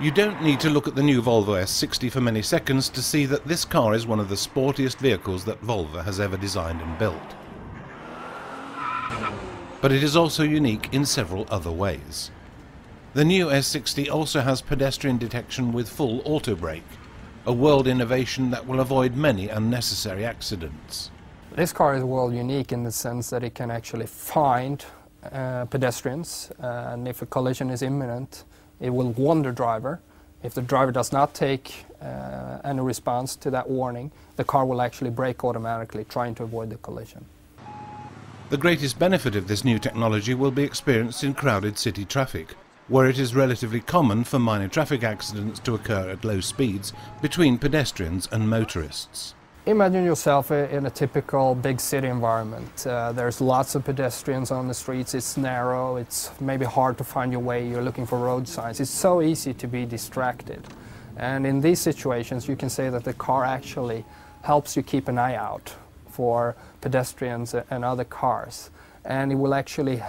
You don't need to look at the new Volvo S60 for many seconds to see that this car is one of the sportiest vehicles that Volvo has ever designed and built. But it is also unique in several other ways. The new S60 also has pedestrian detection with full auto brake, a world innovation that will avoid many unnecessary accidents. This car is world unique in the sense that it can actually find uh, pedestrians uh, and if a collision is imminent it will warn the driver. If the driver does not take uh, any response to that warning the car will actually brake automatically trying to avoid the collision. The greatest benefit of this new technology will be experienced in crowded city traffic where it is relatively common for minor traffic accidents to occur at low speeds between pedestrians and motorists. Imagine yourself in a typical big city environment. Uh, there's lots of pedestrians on the streets, it's narrow, it's maybe hard to find your way, you're looking for road signs. It's so easy to be distracted. And in these situations you can say that the car actually helps you keep an eye out for pedestrians and other cars. And it will actually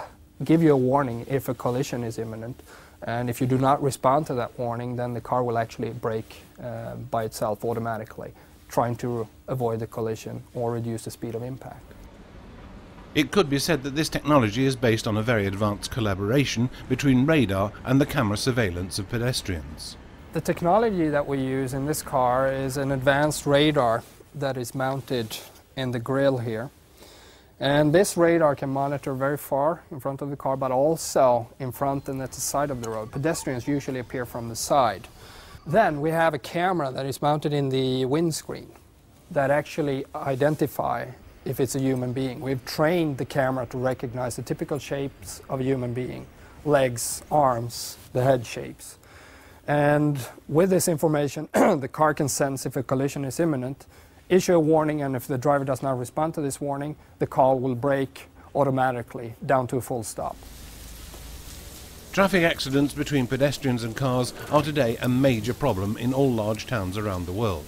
give you a warning if a collision is imminent. And if you do not respond to that warning, then the car will actually brake uh, by itself automatically, trying to avoid the collision or reduce the speed of impact. It could be said that this technology is based on a very advanced collaboration between radar and the camera surveillance of pedestrians. The technology that we use in this car is an advanced radar that is mounted in the grille here. And this radar can monitor very far in front of the car, but also in front and at the side of the road. Pedestrians usually appear from the side. Then we have a camera that is mounted in the windscreen that actually identify if it's a human being. We've trained the camera to recognize the typical shapes of a human being, legs, arms, the head shapes. And with this information, the car can sense if a collision is imminent issue a warning, and if the driver does not respond to this warning, the car will brake automatically down to a full stop. Traffic accidents between pedestrians and cars are today a major problem in all large towns around the world.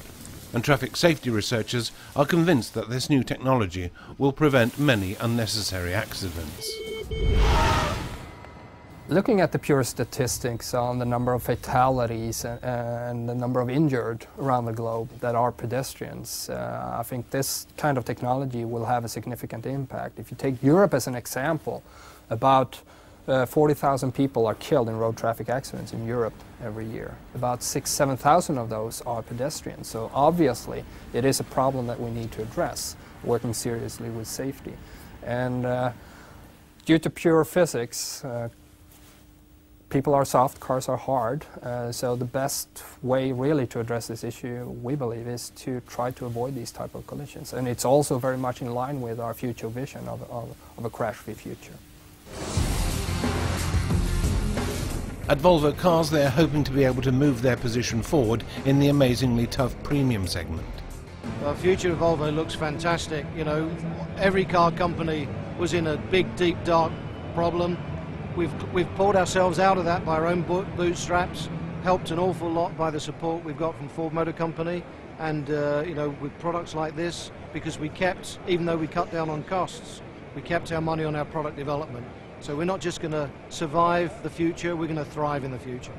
And traffic safety researchers are convinced that this new technology will prevent many unnecessary accidents. Looking at the pure statistics on the number of fatalities and, the number of injured around the globe that are pedestrians, uh, I think this kind of technology will have a significant impact. If you take Europe as an example, about uh, 40,000 people are killed in road traffic accidents in Europe every year. About 6, 7,000 of those are pedestrians. So obviously it is a problem that we need to address, working seriously with safety. And uh, due to pure physics, uh, people are soft, cars are hard. Uh, so the best way really to address this issue, we believe, is to try to avoid these type of collisions. And it's also very much in line with our future vision of, of, of a crash-free future. At Volvo Cars, they are hoping to be able to move their position forward in the amazingly tough premium segment. The future of Volvo looks fantastic. You know, every car company was in a big, deep, dark problem We've, we've pulled ourselves out of that by our own bootstraps, helped an awful lot by the support we've got from Ford Motor Company and uh, you know with products like this because we kept, even though we cut down on costs, we kept our money on our product development. So we're not just going to survive the future, we're going to thrive in the future.